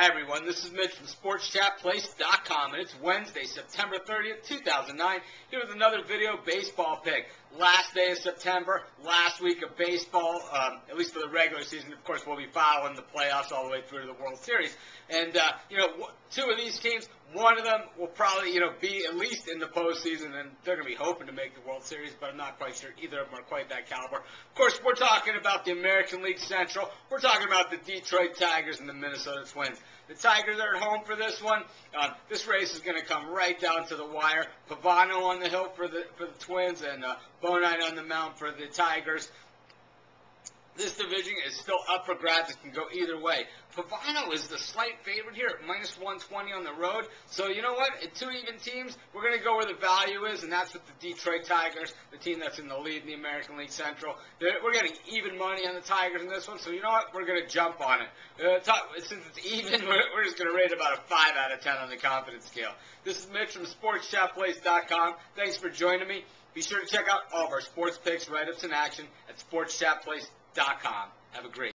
Hi, everyone. This is Mitch from SportsChatPlace.com, and it's Wednesday, September 30th, 2009. Here with another video baseball pick. Last day of September, last week of baseball, um, at least for the regular season. Of course, we'll be following the playoffs all the way through to the World Series. And, uh, you know, two of these teams, one of them will probably, you know, be at least in the postseason, and they're going to be hoping to make the World Series, but I'm not quite sure either of them are quite that caliber. Of course, we're talking about the American League Central. We're talking about the Detroit Tigers and the Minnesota Twins. The Tigers are at home for this one. Uh, this race is going to come right down to the wire. Pavano on the hill for the for the Twins and uh, on the mound for the Tigers. This division is still up for grabs. It can go either way. Pavano is the slight favorite here at minus 120 on the road. So you know what? At two even teams, we're going to go where the value is, and that's with the Detroit Tigers, the team that's in the lead in the American League Central. We're getting even money on the Tigers in this one. So you know what? We're going to jump on it. Uh, since it's even, we're, we're just going to rate about a 5 out of 10 on the confidence scale. This is Mitch from SportsChatPlace.com. Thanks for joining me. Be sure to check out all of our sports picks, write-ups, and action at SportsChatPlace.com. Have a great